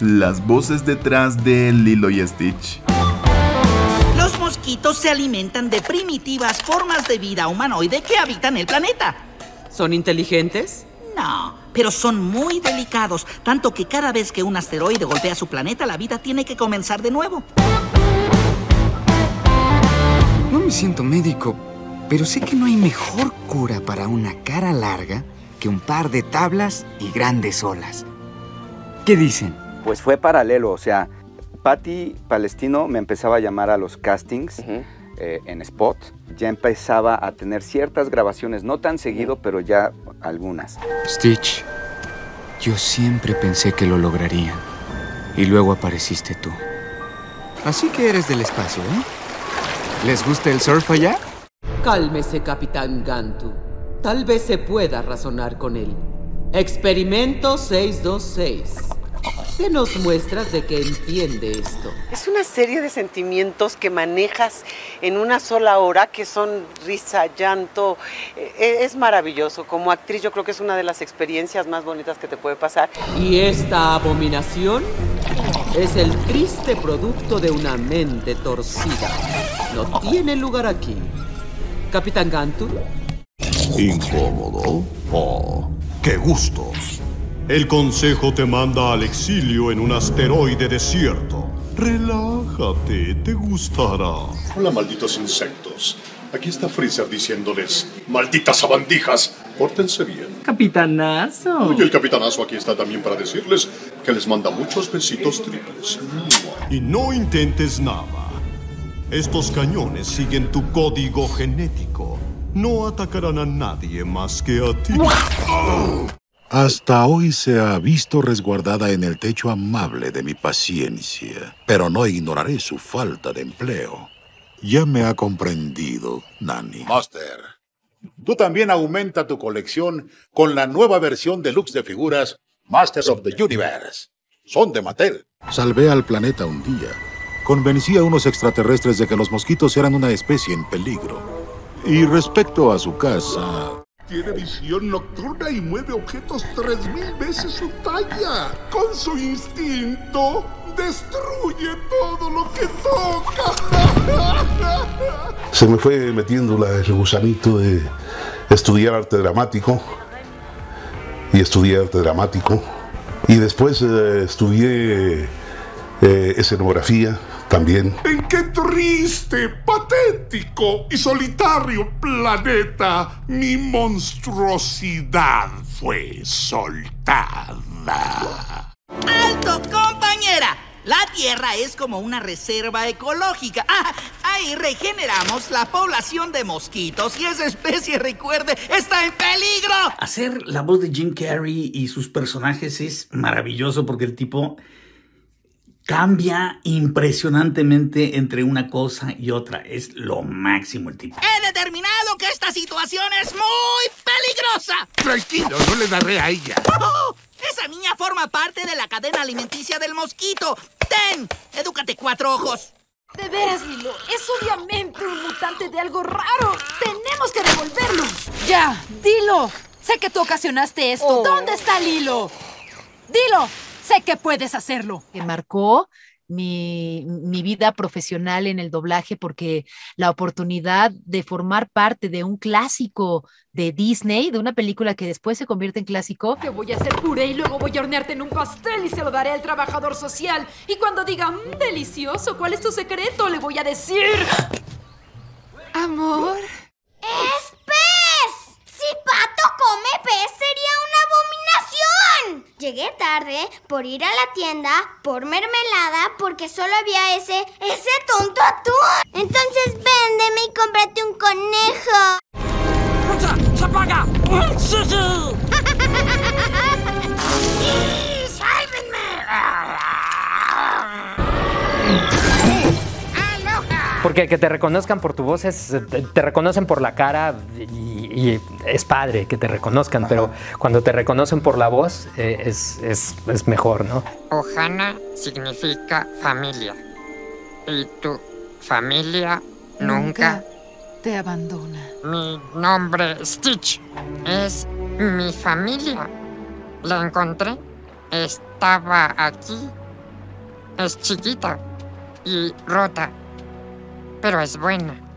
Las voces detrás de Lilo y Stitch. Los mosquitos se alimentan de primitivas formas de vida humanoide que habitan el planeta. ¿Son inteligentes? No, pero son muy delicados, tanto que cada vez que un asteroide golpea su planeta, la vida tiene que comenzar de nuevo. No me siento médico, pero sé que no hay mejor cura para una cara larga que un par de tablas y grandes olas. ¿Qué dicen? Pues fue paralelo, o sea, Patty Palestino me empezaba a llamar a los castings eh, en spot. Ya empezaba a tener ciertas grabaciones, no tan seguido, pero ya algunas. Stitch, yo siempre pensé que lo lograrían. Y luego apareciste tú. Así que eres del espacio, ¿eh? ¿Les gusta el surf allá? Cálmese, Capitán Gantu. Tal vez se pueda razonar con él. Experimento 626. Denos muestras de que entiende esto. Es una serie de sentimientos que manejas en una sola hora, que son risa, llanto. Eh, Es maravilloso. Como actriz yo creo que es una de las experiencias más bonitas que te puede pasar. Y esta abominación es el triste producto de una mente torcida. No tiene lugar aquí. Capitán Gantu, ¿Incómodo? Oh, qué gusto. El consejo te manda al exilio en un asteroide desierto. Relájate, te gustará. Hola, malditos insectos. Aquí está Freezer diciéndoles, malditas sabandijas, pórtense bien. Capitanazo. Y el capitanazo aquí está también para decirles que les manda muchos besitos triples. Y no intentes nada. Estos cañones siguen tu código genético. No atacarán a nadie más que a ti. Hasta hoy se ha visto resguardada en el techo amable de mi paciencia, pero no ignoraré su falta de empleo. Ya me ha comprendido, Nani. Master, tú también aumenta tu colección con la nueva versión deluxe de figuras Masters of the Universe. Son de Mattel. Salvé al planeta un día. Convencí a unos extraterrestres de que los mosquitos eran una especie en peligro. Y respecto a su casa, Tiene visión nocturna y mueve objetos tres mil veces su talla. Con su instinto, destruye todo lo que toca. Se me fue metiendo la- el gusanito de estudiar arte dramático y estudié arte dramático y después eh, estudié eh, escenografía también. ¿En qué triste, patético y solitario planeta mi monstruosidad fue soltada? ¡Alto, compañera! La Tierra es como una reserva ecológica. Ah, ahí regeneramos la población de mosquitos y esa especie, recuerde, está en peligro. Hacer la voz de Jim Carrey y sus personajes es maravilloso porque el tipo cambia impresionantemente entre una cosa y otra. Es lo máximo el tipo. He determinado que esta situación es muy peligrosa. Tranquilo, no le daré a ella. ¡Oh! Esa niña forma parte de la cadena alimenticia del mosquito. ¡Ten! ¡Edúcate, cuatro ojos! De veras, Lilo, es obviamente un mutante de algo raro. Tenemos que devolverlo. Ya, dilo. Sé que tú ocasionaste esto. ¿Dónde está Lilo? Dilo. Sé que puedes hacerlo. que marcó mi, mi vida profesional en el doblaje porque la oportunidad de formar parte de un clásico de Disney, de una película que después se convierte en clásico. Que voy a hacer puré y luego voy a hornearte en un pastel y se lo daré al trabajador social. Y cuando diga, "Mm, delicioso, ¿cuál es tu secreto? Le voy a decir... Amor. Tarde por ir a la tienda por mermelada porque solo había ese, ese tonto atún. Entonces véndeme y cómprate un conejo. ¡Se apaga! Porque que te reconozcan por tu voz es. Te, reconocen por la cara y, y es padre que te reconozcan, pero cuando te reconocen por la voz eh, es, es, es mejor, ¿no? Ohana significa familia. Y tu familia nunca. te abandona. Mi nombre Stitch es mi familia. La encontré. Estaba aquí Es chiquita y rota, pero es buena.